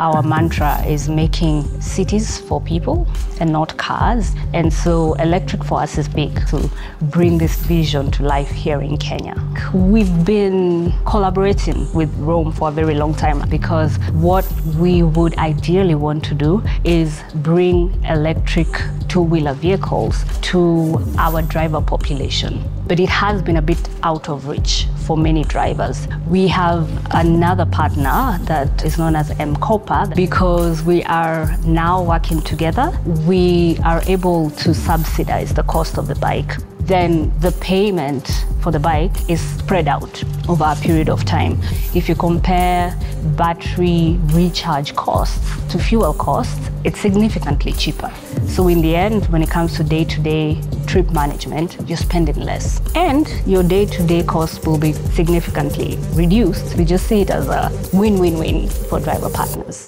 our mantra is making cities for people and not cars. And so electric for us is big to bring this vision to life here in Kenya. We've been collaborating with Roam for a very long time because what we would ideally want to do is bring electric two-wheeler vehicles to our driver population. But it has been a bit out of reach for many drivers. We have another partner that is known as Because we are now working together. We are able to subsidize the cost of the bike then the payment for the bike is spread out over a period of time. If you compare battery recharge costs to fuel costs, it's significantly cheaper. So in the end, when it comes to day-to-day -day trip management, you're spending less. And your day-to-day -day costs will be significantly reduced. We just see it as a win-win-win for driver partners.